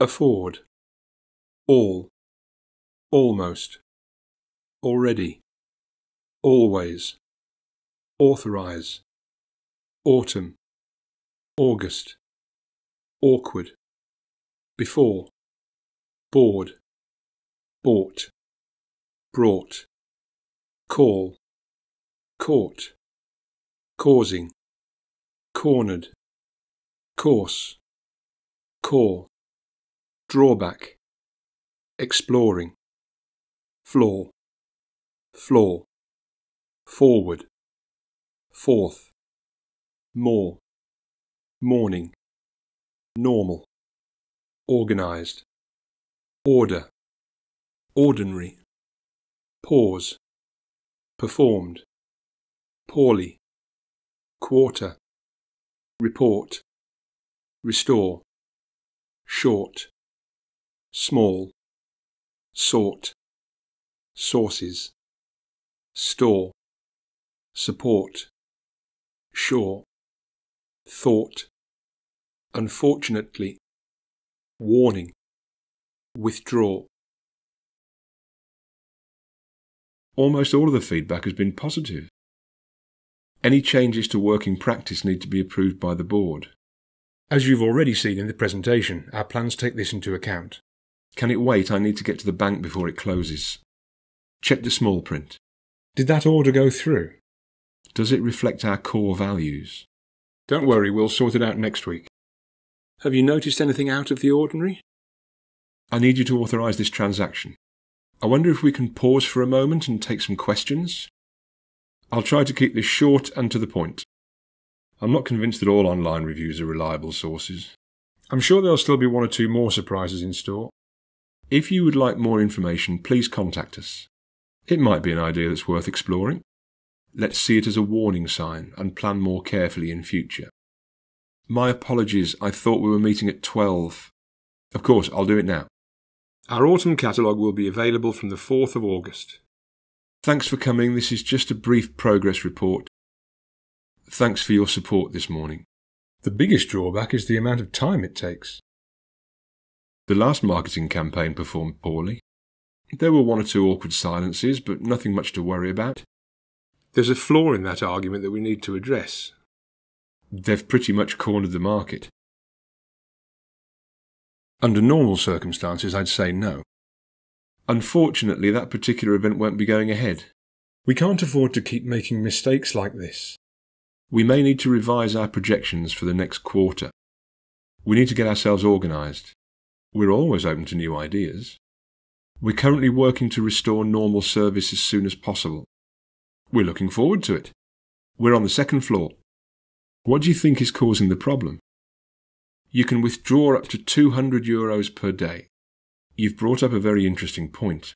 afford, all, almost, already, always, authorize, autumn, August, awkward, before, board, bought, brought, call, caught, causing, cornered, course, core, drawback, exploring, flaw, floor, forward, fourth, more, morning, normal, organized, order, ordinary, pause, performed, poorly, quarter, report, restore, short, small, sort, sources, store, support, sure, thought, unfortunately, warning, withdraw. Almost all of the feedback has been positive. Any changes to working practice need to be approved by the board. As you've already seen in the presentation, our plans take this into account. Can it wait? I need to get to the bank before it closes. Check the small print. Did that order go through? Does it reflect our core values? Don't worry, we'll sort it out next week. Have you noticed anything out of the ordinary? I need you to authorise this transaction. I wonder if we can pause for a moment and take some questions? I'll try to keep this short and to the point. I'm not convinced that all online reviews are reliable sources. I'm sure there'll still be one or two more surprises in store. If you would like more information, please contact us. It might be an idea that's worth exploring. Let's see it as a warning sign and plan more carefully in future. My apologies, I thought we were meeting at 12. Of course, I'll do it now. Our autumn catalogue will be available from the 4th of August. Thanks for coming. This is just a brief progress report. Thanks for your support this morning. The biggest drawback is the amount of time it takes. The last marketing campaign performed poorly. There were one or two awkward silences, but nothing much to worry about. There's a flaw in that argument that we need to address. They've pretty much cornered the market. Under normal circumstances, I'd say no. Unfortunately, that particular event won't be going ahead. We can't afford to keep making mistakes like this. We may need to revise our projections for the next quarter. We need to get ourselves organised. We're always open to new ideas. We're currently working to restore normal service as soon as possible. We're looking forward to it. We're on the second floor. What do you think is causing the problem? You can withdraw up to 200 euros per day. You've brought up a very interesting point.